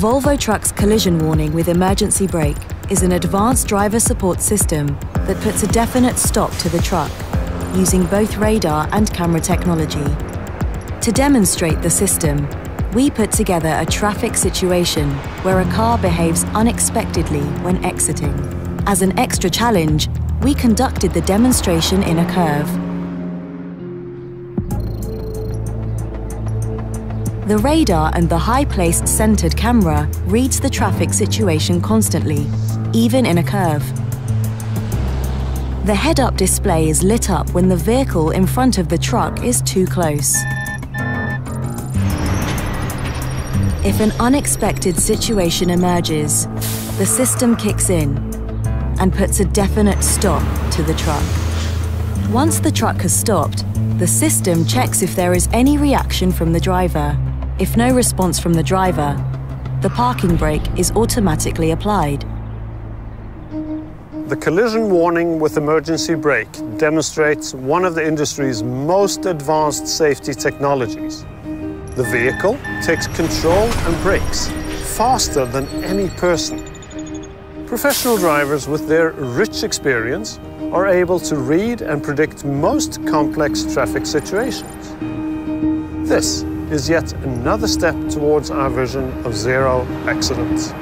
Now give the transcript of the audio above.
Volvo Trucks collision warning with emergency brake is an advanced driver support system that puts a definite stop to the truck using both radar and camera technology. To demonstrate the system, we put together a traffic situation where a car behaves unexpectedly when exiting. As an extra challenge, we conducted the demonstration in a curve. The radar and the high-placed centered camera reads the traffic situation constantly, even in a curve. The head-up display is lit up when the vehicle in front of the truck is too close. If an unexpected situation emerges, the system kicks in and puts a definite stop to the truck. Once the truck has stopped, the system checks if there is any reaction from the driver if no response from the driver, the parking brake is automatically applied. The collision warning with emergency brake demonstrates one of the industry's most advanced safety technologies. The vehicle takes control and brakes faster than any person. Professional drivers with their rich experience are able to read and predict most complex traffic situations. This is yet another step towards our vision of zero accidents.